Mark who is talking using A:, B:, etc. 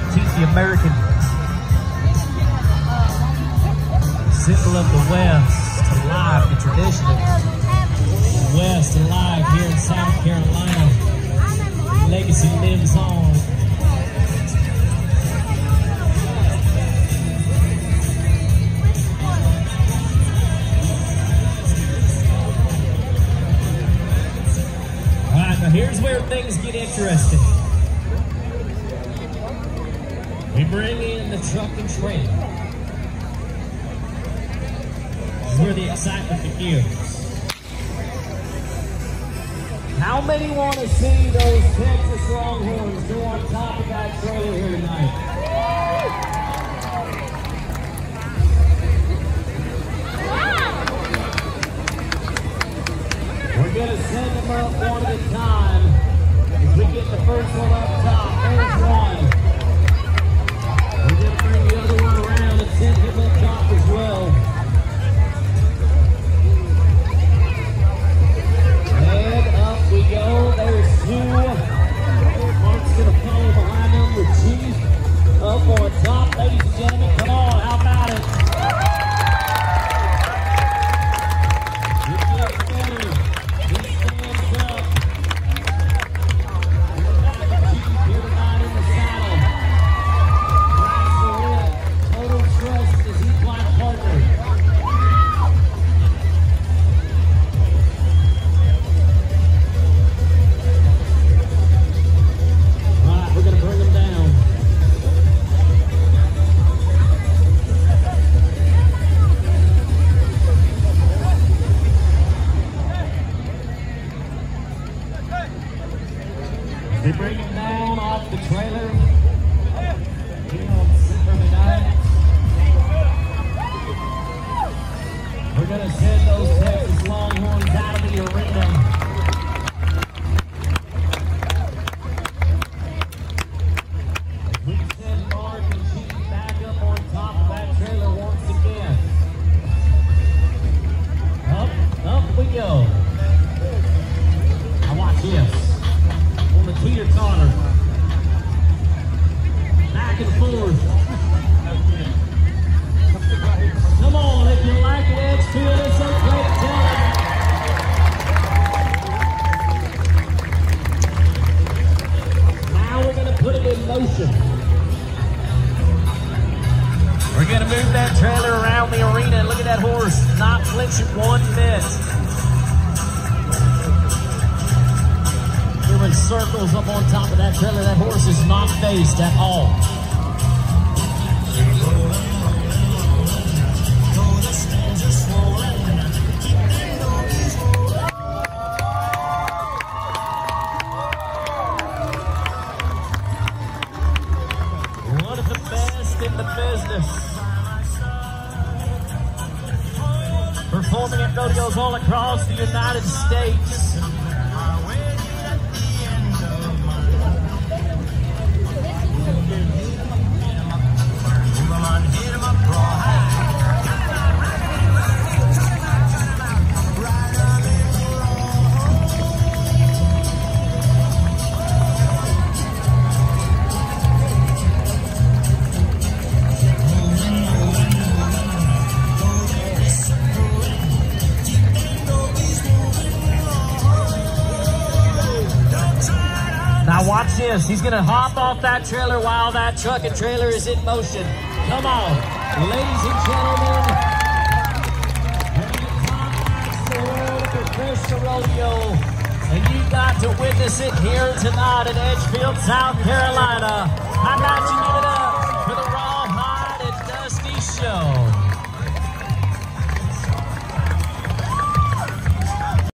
A: can teach the American symbol of the West alive, the tradition West alive here in South Carolina. Legacy lives on. All right, now here's where things get interesting. We bring in the truck and trailer. Where the excitement begins. How many want to see those Texas Longhorns go on top of that trailer here tonight? We're going to send them up one at a time. As we get the first one up top, there's one. They bring him down off the trailer. Gonna put it in motion. We're gonna move that trailer around the arena look at that horse, not flinching one bit. Doing circles up on top of that trailer. That horse is not fazed at all. In. Performing at rodeos all across the United States. Watch this. He's gonna hop off that trailer while that truck and trailer is in motion. Come on, ladies and gentlemen. Professional rodeo, and you got to witness it here tonight in Edgefield, South Carolina. I got you in